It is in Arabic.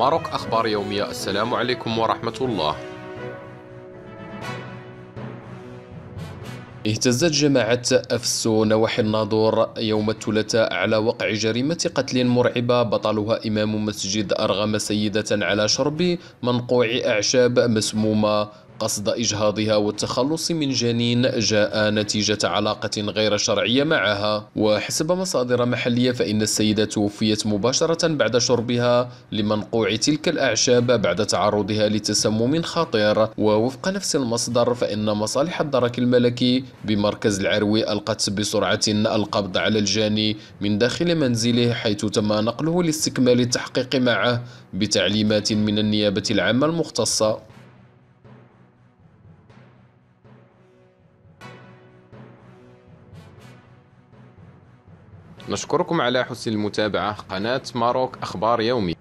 ماروك أخبار يومية. السلام عليكم ورحمة الله. اهتزت جماعة أفسو نواحي الناظور يوم الثلاثاء على وقع جريمة قتل مرعبة. بطلها إمام مسجد أرغم سيدة على شرب منقوع أعشاب مسمومة. قصد إجهاضها والتخلص من جنين جاء نتيجة علاقة غير شرعية معها. وحسب مصادر محلية فإن السيدة توفيت مباشرة بعد شربها لمنقوع تلك الأعشاب بعد تعرضها لتسمم خطير. ووفق نفس المصدر فإن مصالح الدرك الملكي بمركز العروي ألقت بسرعة القبض على الجاني من داخل منزله حيث تم نقله لاستكمال التحقيق معه بتعليمات من النيابة العامة المختصة. نشكركم على حسن المتابعة. قناة ماروك أخبار يومي.